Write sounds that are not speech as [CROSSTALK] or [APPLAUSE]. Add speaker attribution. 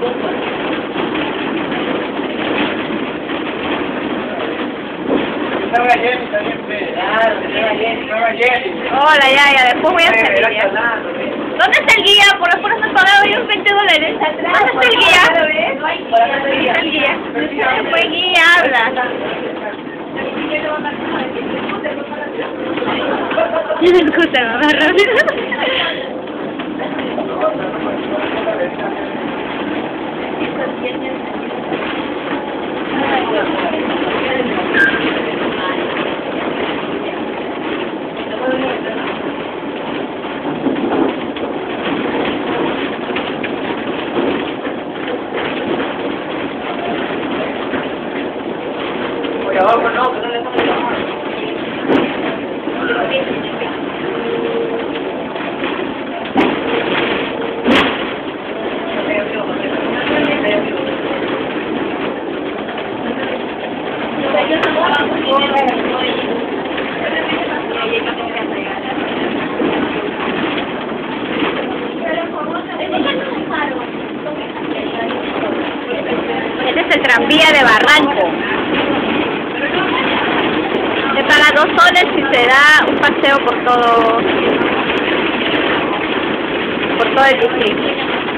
Speaker 1: Hola, ya, ya, después voy a hacer el guía. ¿Dónde está el guía? Por eso no he pagado yo 20 dólares. ¿Dónde está el guía? ¿Dónde está el guía? Después guía habla. [LAUGHS] [LAUGHS]
Speaker 2: Gracias.
Speaker 1: Este es el tranvía de Barranco. Se paga dos soles y se da un paseo por todo, por todo el distrito.